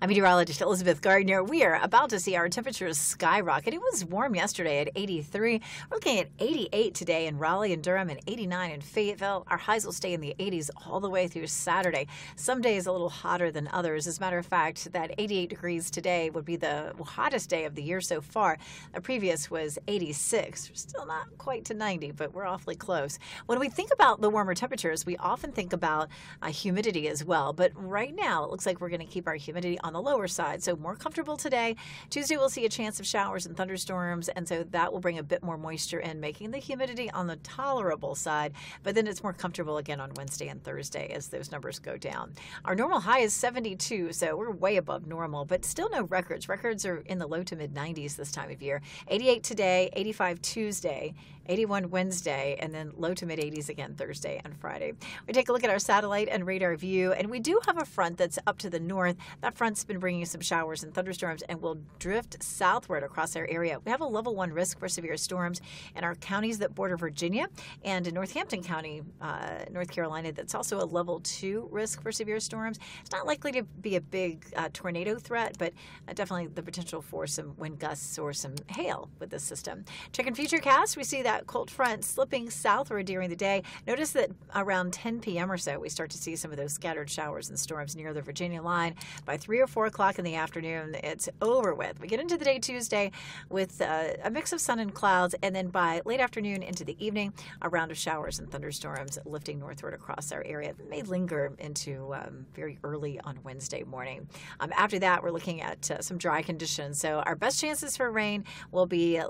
I'm meteorologist Elizabeth Gardner. We are about to see our temperatures skyrocket. It was warm yesterday at 83. We're looking at 88 today in Raleigh and Durham and 89 in Fayetteville. Our highs will stay in the 80s all the way through Saturday. Some days a little hotter than others. As a matter of fact, that 88 degrees today would be the hottest day of the year so far. The previous was 86. We're still not quite to 90, but we're awfully close. When we think about the warmer temperatures, we often think about uh, humidity as well. But right now, it looks like we're going to keep our humidity on the lower side. So more comfortable today. Tuesday, we'll see a chance of showers and thunderstorms. And so that will bring a bit more moisture in, making the humidity on the tolerable side. But then it's more comfortable again on Wednesday and Thursday as those numbers go down. Our normal high is 72, so we're way above normal, but still no records. Records are in the low to mid 90s this time of year. 88 today, 85 Tuesday, 81 Wednesday, and then low to mid 80s again Thursday and Friday. We take a look at our satellite and radar view, and we do have a front that's up to the north. That front's been bringing some showers and thunderstorms and will drift southward across our area. We have a level one risk for severe storms in our counties that border Virginia and in Northampton County, uh, North Carolina, that's also a level two risk for severe storms. It's not likely to be a big uh, tornado threat, but uh, definitely the potential for some wind gusts or some hail with this system. Checking Futurecast, we see that that cold front slipping southward during the day. Notice that around 10 p.m. or so, we start to see some of those scattered showers and storms near the Virginia line. By 3 or 4 o'clock in the afternoon, it's over with. We get into the day Tuesday with uh, a mix of sun and clouds, and then by late afternoon into the evening, a round of showers and thunderstorms lifting northward across our area. It may linger into um, very early on Wednesday morning. Um, after that, we're looking at uh, some dry conditions. So our best chances for rain will be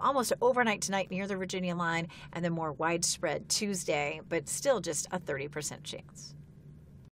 almost overnight tonight near the the Virginia line, and then more widespread Tuesday, but still just a 30% chance.